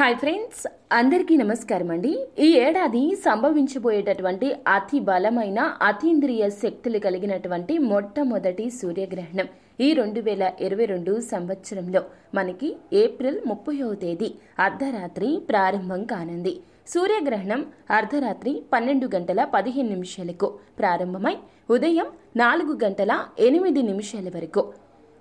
Hi friends అందరికీ నమస్కారం అండి. ఈ ఏడాది సంభవించబోయేటటువంటి అతి బలమైన అతీంద్రియ శక్తులు కలిగినటువంటి మొట్టమొదటి సూర్యగ్రహణం ఈ రెండు వేల ఇరవై రెండు సంవత్సరంలో మనకి ఏప్రిల్ ముప్పైవ తేదీ అర్ధరాత్రి ప్రారంభం కానుంది. సూర్యగ్రహణం అర్ధరాత్రి పన్నెండు గంటల పదిహేను నిమిషాలకు ప్రారంభమై ఉదయం నాలుగు గంటల ఎనిమిది నిమిషాల వరకు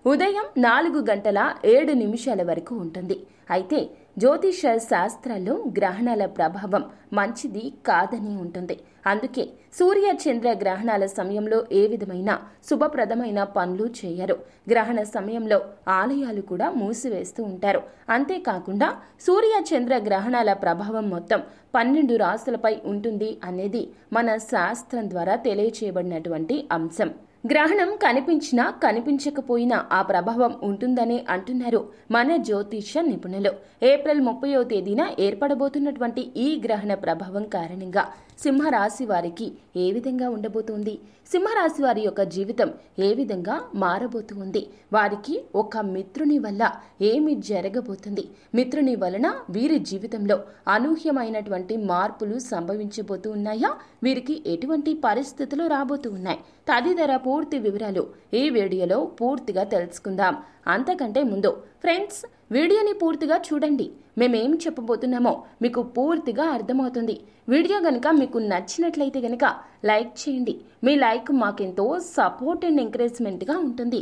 ఉదయం నాలుగు గంటల ఏడు నిమిషాల వరకు ఉంటుంది. అయితే జ్యోతిష శాస్త్రాల్లో గ్రహణాల ప్రభావం మంచిది కాదని ఉంటుంది. అందుకే సూర్య చంద్ర గ్రహణాల సమయంలో ఏ విధమైన శుభప్రదమైన పనులు చేయరు. గ్రహణ సమయంలో ఆలయాలు కూడా మూసివేస్తూ ఉంటారు. అంతేకాకుండా సూర్య చంద్ర గ్రహణాల ప్రభావం మొత్తం పన్నెండు రాసులపై ఉంటుంది అనేది మన శాస్త్రం ద్వారా తెలియచేయబడినటువంటి అంశం. గ్రహణం కనిపించినా కనిపించకపోయినా ఆ ప్రభావం ఉంటుందని అంటున్నారు మన జ్యోతిష నిపుణులు. ఏప్రిల్ ముప్పయో తేదీన ఏర్పడబోతున్నటువంటి ఈ గ్రహణ ప్రభావం కారణంగా సింహరాశి వారికి ఏ విధంగా ఉండబోతుంది? సింహరాశి వారి యొక్క జీవితం ఏ విధంగా మారబోతుంది? వారికి ఒక మిత్రుని వల్ల ఏమి జరగబోతుంది? మిత్రుని వలన వీరి జీవితంలో అనూహ్యమైనటువంటి మార్పులు సంభవించబోతూ ఉన్నాయా? వీరికి ఎటువంటి పరిస్థితులు రాబోతూ ఉన్నాయి? తదితర పూర్తి వివరాలు ఈ వీడియోలో పూర్తిగా తెలుసుకుందాం. అంతకంటే ముందు ఫ్రెండ్స్ వీడియోని పూర్తిగా చూడండి. మేమేం చెప్పబోతున్నామో మీకు పూర్తిగా అర్థమవుతుంది. వీడియో గనుక మీకు నచ్చినట్లయితే గనుక లైక్ చేయండి. మీ లైక్ మాకెంతో సపోర్ట్ అండ్ ఎంకరేజ్మెంట్గా ఉంటుంది.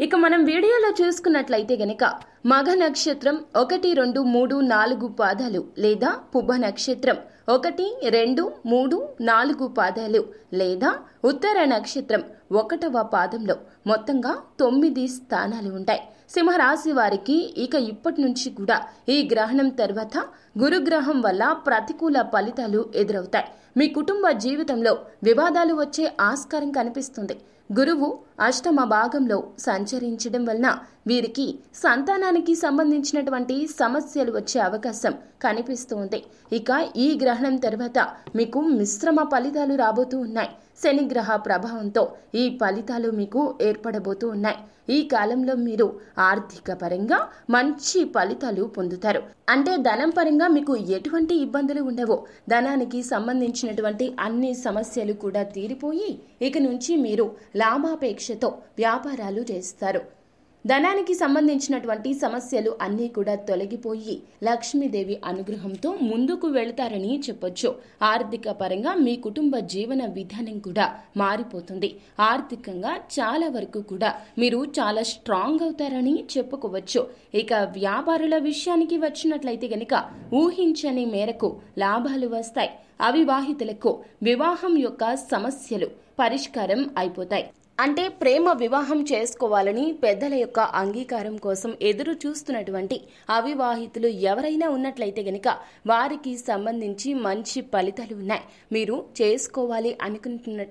ఇక మనం వీడియోలో చూసుకున్నట్లయితే గనక మగ నక్షత్రం ఒకటి రెండు మూడు నాలుగు పాదాలు లేదా పుబ్బ నక్షత్రం ఒకటి రెండు మూడు నాలుగు పాదాలు లేదా ఉత్తర నక్షత్రం ఒకటవ పాదంలో మొత్తంగా తొమ్మిది స్థానాలు ఉంటాయి. సింహరాశి వారికి ఇక ఇప్పటి నుంచి కూడా ఈ గ్రహణం తర్వాత గురుగ్రహం వల్ల ప్రతికూల ఫలితాలు ఎదురవుతాయి. మీ కుటుంబ జీవితంలో వివాదాలు వచ్చే ఆస్కారం కనిపిస్తుంది. గురువు అష్టమ భాగంలో సంచరించడం వలన వీరికి సంతానానికి సంబంధించినటువంటి సమస్యలు వచ్చే అవకాశం కనిపిస్తుంది. ఇక ఈ గ్రహణం తర్వాత మీకు మిశ్రమ ఫలితాలు రాబోతూ ఉన్నాయి. శనిగ్రహ ప్రభావంతో ఈ ఫలితాలు మీకు ఏర్పడబోతూ ఉన్నాయి. ఈ కాలంలో మీరు ఆర్థిక పరంగా మంచి ఫలితాలు పొందుతారు. అంటే ధనం పరంగా మీకు ఎటువంటి ఇబ్బందులు ఉండవు. ధనానికి సంబంధించినటువంటి అన్ని సమస్యలు కూడా తీరిపోయి ఇక నుంచి మీరు లాభాపేక్షతో వ్యాపారాలు చేస్తారు. ధనానికి సంబంధించినటువంటి సమస్యలు అన్నీ కూడా తొలగిపోయి లక్ష్మీదేవి అనుగ్రహంతో ముందుకు వెళతారని చెప్పొచ్చు. ఆర్థిక పరంగా మీ కుటుంబ జీవన విధానం కూడా మారిపోతుంది. ఆర్థికంగా చాలా వరకు కూడా మీరు చాలా స్ట్రాంగ్ అవుతారని చెప్పుకోవచ్చు. ఇక వ్యాపారుల విషయానికి వచ్చినట్లయితే గనక ఊహించని మేరకు లాభాలు వస్తాయి. అవివాహితులకు వివాహం యొక్క సమస్యలు పరిష్కారం అయిపోతాయి. అంటే ప్రేమ వివాహం చేసుకోవాలని పెద్దల యొక్క అంగీకారం కోసం ఎదురు చూస్తున్నటువంటి అవివాహితులు ఎవరైనా ఉన్నట్లయితే గనక వారికి సంబంధించి మంచి ఫలితాలు ఉన్నాయి. మీరు చేసుకోవాలి అనుకుంటున్న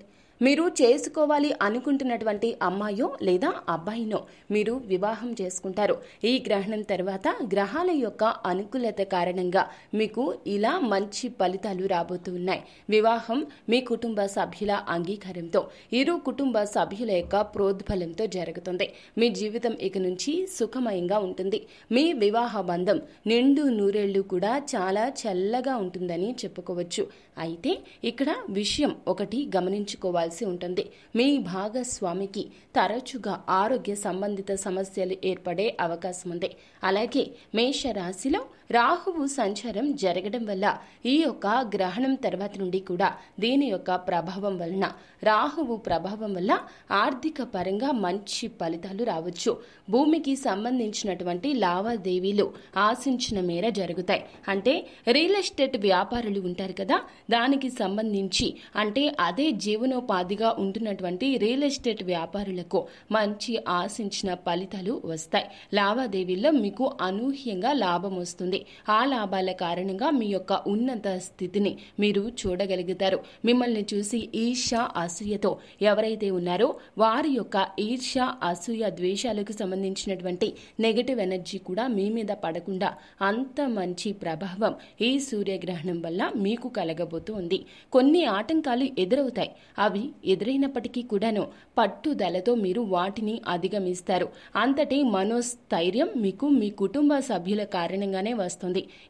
మీరు చేసుకోవాలి అనుకుంటున్నటువంటి అమ్మాయో లేదా అబ్బాయినో మీరు వివాహం చేసుకుంటారు. ఈ గ్రహణం తర్వాత గ్రహాల యొక్క అనుకూలత కారణంగా మీకు ఇలా మంచి ఫలితాలు రాబోతూ ఉన్నాయి. వివాహం మీ కుటుంబ సభ్యుల అంగీకారంతో ఇరు కుటుంబ సభ్యుల యొక్క ప్రోద్బలంతో జరుగుతుంది. మీ జీవితం ఇక నుంచి సుఖమయంగా ఉంటుంది. మీ వివాహ బంధం నిండు నూరేళ్ళు కూడా చాలా చల్లగా ఉంటుందని చెప్పుకోవచ్చు. అయితే ఇక్కడ విషయం ఒకటి గమనించుకోవాలి చేయాల్సి ఉంటుంది. మీ భాగస్వామికి తరచుగా ఆరోగ్య సంబంధిత సమస్యలు ఏర్పడే అవకాశం ఉంది అలాగే మేష రాశిలో రాహువు సంచారం జరగడం వల్ల ఈ యొక్క గ్రహణం తర్వాత నుండి కూడా దీని యొక్క ప్రభావం వలన రాహువు ప్రభావం వల్ల ఆర్థిక పరంగా మంచి ఫలితాలు రావచ్చు. భూమికి సంబంధించినటువంటి లావాదేవీలు ఆశించిన మేర జరుగుతాయి. అంటే రియల్ ఎస్టేట్ వ్యాపారులు ఉంటారు కదా దానికి సంబంధించి అంటే అదే జీవనోపాధిగా ఉంటున్నటువంటి రియల్ ఎస్టేట్ వ్యాపారులకు మంచి ఆశించిన ఫలితాలు వస్తాయి. లావాదేవీల్లో మీకు అనూహ్యంగా లాభం వస్తుంది. ఆ లాభాల కారణంగా మీ యొక్క ఉన్నత స్థితిని మీరు చూడగలుగుతారు. మిమ్మల్ని చూసి ఈర్ష అసూయతో ఎవరైతే ఉన్నారో వారి యొక్క ఈర్ష అసూయ ద్వేషాలకు సంబంధించినటువంటి నెగటివ్ ఎనర్జీ కూడా మీ మీద పడకుండా అంత మంచి ప్రభావం ఈ సూర్యగ్రహణం వల్ల మీకు కలగబోతోంది. కొన్ని ఆటంకాలు ఎదురవుతాయి. అవి ఎదురైనప్పటికీ కూడాను పట్టుదలతో మీరు వాటిని అధిగమిస్తారు. అంతటి మనోస్థైర్యం మీకు మీ కుటుంబ సభ్యుల కారణంగానే వస్తుంది.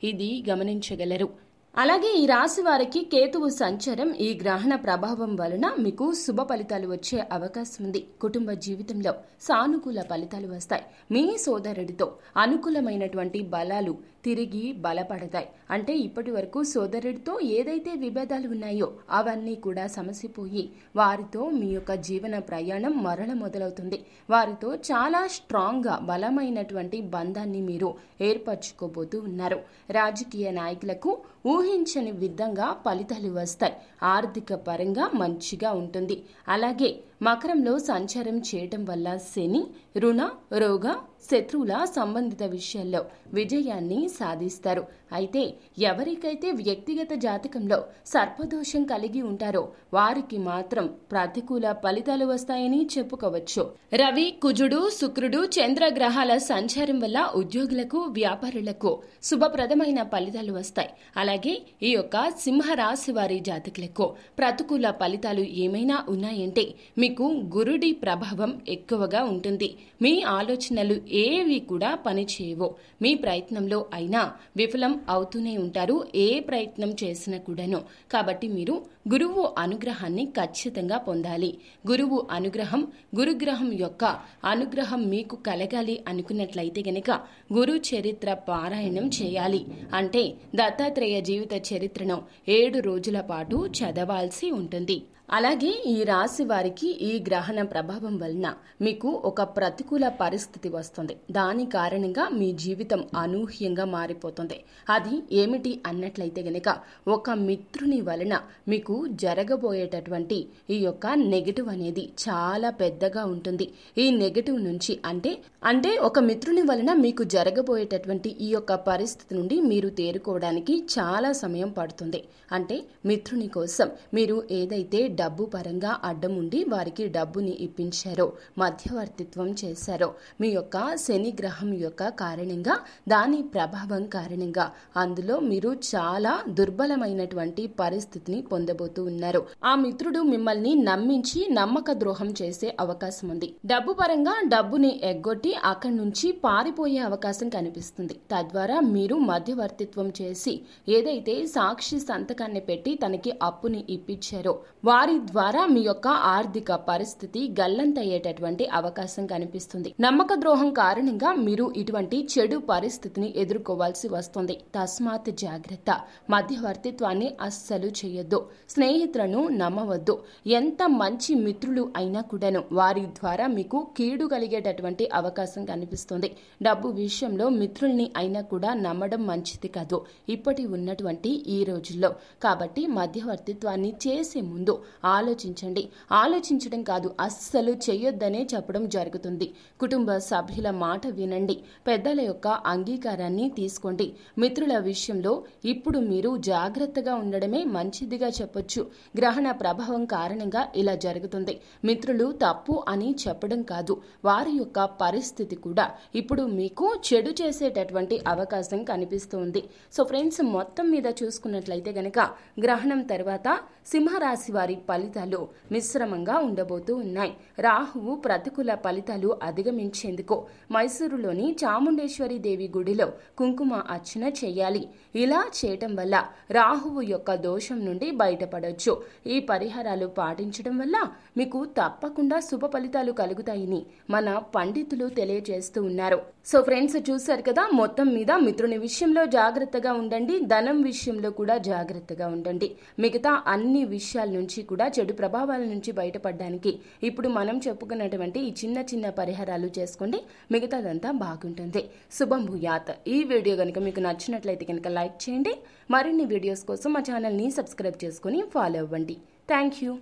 ఇది గమనించగలరు. అలాగే ఈ రాశి వారికి కేతువు సంచారం ఈ గ్రహణ ప్రభావం వలన మీకు శుభ ఫలితాలు వచ్చే అవకాశం ఉంది. కుటుంబ జీవితంలో సానుకూల ఫలితాలు వస్తాయి. మీ సోదరుడితో అనుకూలమైనటువంటి బలాలు తిరిగి బలపడతాయి. అంటే ఇప్పటి వరకు సోదరుడితో ఏదైతే విభేదాలు ఉన్నాయో అవన్నీ కూడా సమసిపోయి వారితో మీ యొక్క జీవన ప్రయాణం మరల మొదలవుతుంది. వారితో చాలా స్ట్రాంగ్గా బలమైనటువంటి బంధాన్ని మీరు ఏర్పరచుకోబోతూ ఉన్నారు. రాజకీయ నాయకులకు ఊహించని విధంగా ఫలితాలు వస్తాయి. ఆర్థిక పరంగా మంచిగా ఉంటుంది. అలాగే మకరంలో సంచారం చేయటం వల్ల శని రుణ రోగ శత్రువుల సంబంధిత విషయాల్లో విజయాన్ని సాధిస్తారు. అయితే ఎవరికైతే వ్యక్తిగత జాతకంలో సర్పదోషం కలిగి ఉంటారో వారికి మాత్రం ప్రతికూల ఫలితాలు వస్తాయని చెప్పుకోవచ్చు. రవి కుజుడు శుక్రుడు చంద్రగ్రహాల సంచారం వల్ల ఉద్యోగులకు వ్యాపారులకు శుభప్రదమైన ఫలితాలు వస్తాయి. అలాగే ఈ యొక్క సింహరాశి వారి జాతకులకు ప్రతికూల ఫలితాలు ఏమైనా ఉన్నాయంటే మీకు గురుడి ప్రభావం ఎక్కువగా ఉంటుంది. మీ ఆలోచనలు ఏవి కూడా పనిచేయవు మీ ప్రయత్నంలో అయినా విఫలం అవుతూనే ఉంటారు. ఏ ప్రయత్నం చేసినా కూడాను. కాబట్టి మీరు గురువు అనుగ్రహాన్ని ఖచ్చితంగా పొందాలి. గురువు అనుగ్రహం గురుగ్రహం యొక్క అనుగ్రహం మీకు కలగాలి అనుకున్నట్లయితే గనక గురు చరిత్ర పారాయణం చేయాలి. అంటే దత్తాత్రేయ జీవిత చరిత్రను ఏడు రోజుల పాటు చదవాల్సి ఉంటుంది. అలాగే ఈ రాశి వారికి ఈ గ్రహణ ప్రభావం వలన మీకు ఒక ప్రతికూల పరిస్థితి వస్తుంది. దాని కారణంగా మీ జీవితం అనూహ్యంగా మారిపోతుంది. అది ఏమిటి అన్నట్లయితే గనక ఒక మిత్రుని వలన మీకు జరగబోయేటటువంటి ఈ యొక్క నెగటివ్ అనేది చాలా పెద్దగా ఉంటుంది. ఈ నెగటివ్ నుంచి అంటే అంటే ఒక మిత్రుని వలన మీకు జరగబోయేటటువంటి ఈ యొక్క పరిస్థితి నుండి మీరు తేరుకోవడానికి చాలా సమయం పడుతుంది. అంటే మిత్రుని కోసం మీరు ఏదైతే డబ్బు పరంగా అడ్డం ఉండి వారికి డబ్బుని ఇప్పించారో మధ్యవర్తిత్వం చేశారో. మీ యొక్క శని గ్రహం యొక్క కారణంగా దాని ప్రభావం కారణంగా అందులో మీరు చాలా దుర్బలమైనటువంటి పరిస్థితిని పొందబోతూ ఉన్నారు. ఆ మిత్రుడు మిమ్మల్ని నమ్మించి నమ్మక ద్రోహం చేసే అవకాశం ఉంది. డబ్బు పరంగా డబ్బుని ఎగ్గొట్టి అక్కడి నుంచి పారిపోయే అవకాశం కనిపిస్తుంది. తద్వారా మీరు మధ్యవర్తిత్వం చేసి ఏదైతే సాక్షి సంతకాన్ని పెట్టి తనకి అప్పుని ఇప్పించారో వారి ద్వారా మీ యొక్క ఆర్థిక పరిస్థితి గల్లంతయ్యేటటువంటి అవకాశం కనిపిస్తుంది. నమ్మక ద్రోహం కారణంగా మీరు ఇటువంటి చెడు పరిస్థితిని ఎదుర్కోవాల్సి వస్తుంది. తస్మాత్ జాగ్రత్త. మధ్యవర్తిత్వాన్ని అస్సలు చేయొద్దు. స్నేహితులను నమ్మవద్దు. ఎంత మంచి మిత్రులు అయినా కూడాను వారి ద్వారా మీకు కీడు కలిగేటటువంటి అవకాశం కనిపిస్తుంది. డబ్బు విషయంలో మిత్రుల్ని అయినా కూడా నమ్మడం మంచిది కాదు. ఇప్పటి ఉన్నటువంటి ఈ రోజుల్లో. కాబట్టి మధ్యవర్తిత్వాన్ని చేసే ముందు ఆలోచించండి. ఆలోచించడం కాదు అస్సలు చేయొద్దనే చెప్పడం జరుగుతుంది. కుటుంబ సభ్యుల మాట వినండి. పెద్దల యొక్క అంగీకారాన్ని తీసుకోండి. మిత్రుల విషయంలో ఇప్పుడు మీరు జాగ్రత్తగా ఉండడమే మంచిదిగా చెప్పొచ్చు. గ్రహణ ప్రభావం కారణంగా ఇలా జరుగుతుంది. మిత్రులు తప్పు అని చెప్పడం కాదు వారి యొక్క పరిస్థితి కూడా. ఇప్పుడు మీకు చెడు చేసేటటువంటి అవకాశం కనిపిస్తుంది. సో ఫ్రెండ్స్ మొత్తం మీద చూసుకున్నట్లయితే గనక గ్రహణం తర్వాత సింహరాశి వారి ఫలితాలు మిశ్రమంగా ఉండబోతూ ఉన్నాయి. రాహువు ప్రతికూల ఫలితాలు అధిగమించేందుకు మైసూరులోని చాముండేశ్వరి దేవి గుడిలో కుంకుమ అర్చన చేయాలి. ఇలా చేయటం వల్ల రాహువు యొక్క దోషం నుండి బయటపడవచ్చు ఈ పరిహారాలు పాటించడం వల్ల మీకు తప్పకుండా శుభ ఫలితాలు కలుగుతాయని మన పండితులు తెలియజేస్తూ ఉన్నారు. సో ఫ్రెండ్స్ చూశారు కదా? మొత్తం మీద మిత్రుని విషయంలో జాగ్రత్తగా ఉండండి. ధనం విషయంలో కూడా జాగ్రత్తగా ఉండండి. మిగతా అన్ని విషయాల నుంచి కూడా చెడు ప్రభావాల నుంచి బయటపడడానికి ఇప్పుడు మనం చెప్పుకున్నటువంటి ఈ చిన్న చిన్న పరిహారాలు చేసుకోండి. మిగతాదంతా బాగుంటుంది. శుభం భూయాత్. ఈ వీడియో కనుక మీకు నచ్చినట్లయితే కనుక లైక్ చేయండి. మరిన్ని వీడియోస్ కోసం మా ఛానల్ని సబ్స్క్రైబ్ చేసుకుని ఫాలో అవ్వండి. Thank you.